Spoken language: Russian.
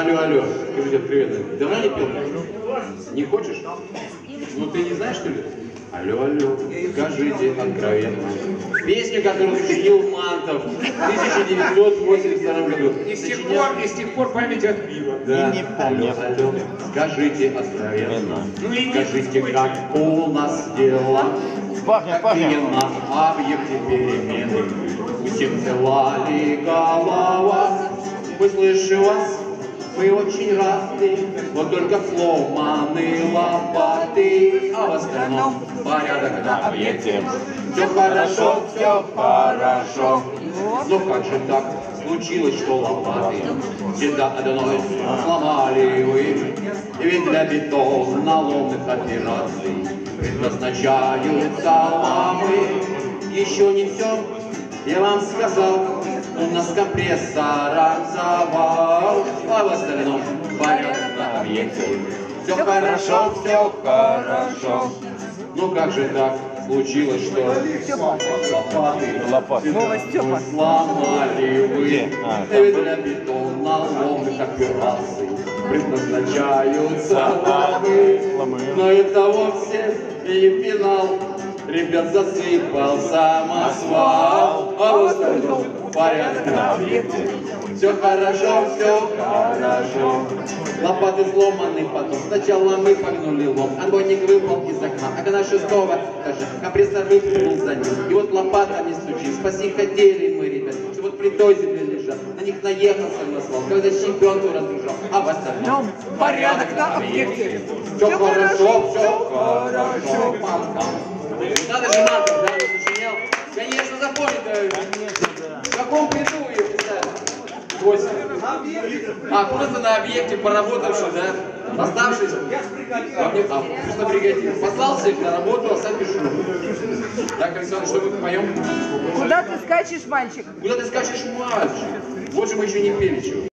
алло, алло. Скажите откровенно, давно не пел? Не хочешь? Ну ты не знаешь, что ли? Алло, алло, скажите откровенно. Песню, которую сочинил Мантов в 1982 году. И с тех пор, и с тех пор память отбила. Да. И не помню. Алло, алло, скажите откровенно. Ну и Скажите, как у нас дела? Пахнет, Какие пахнет. на объекте перемены? Мы всем целовали голова. Мы слышим вас, мы очень рады, вот только сломаны лопаты, а в остальном порядок на объекте. Все хорошо, все хорошо. Но как же так случилось, что лопаты всегда одной сломали вы? Ведь для бетонно-ломных операций предназначаются ламы. Еще не все, я вам сказал, у нас компрессора завал, а в остальном порядок на объекте. Все хорошо, все хорошо. Ну как же так случилось, что лопаты мы сломали вы? Где? А, ведь для бетонно-ломных операций предназначаются. Ломы. Но это вовсе не финал. Ребят, засыпал самосвал. А в остальном порядок на объекте. Все хорошо, все хорошо. Лопаты сломаны потом. Сначала мы погнули лом. Отбойник выпал из окна. Окна шестого этажа. Компрессор выпрыгнул за ним. И вот лопатами стучит. Спаси хотели мы, ребят, что вот плитой земли лежат. На них наехал самосвал, когда щебенку разрушал. А в остальном порядок на объекте. Все хорошо, все хорошо. Надо же Мартов, да, Восемь. А, просто на объекте поработавший, да? Оставшийся. А, а, просто бригадир. Послал всех на работу, а сам пишу. Так, Александр, что мы поем? Куда ты скачешь, мальчик? Куда ты скачешь, мальчик? Вот же мы еще не пели чего.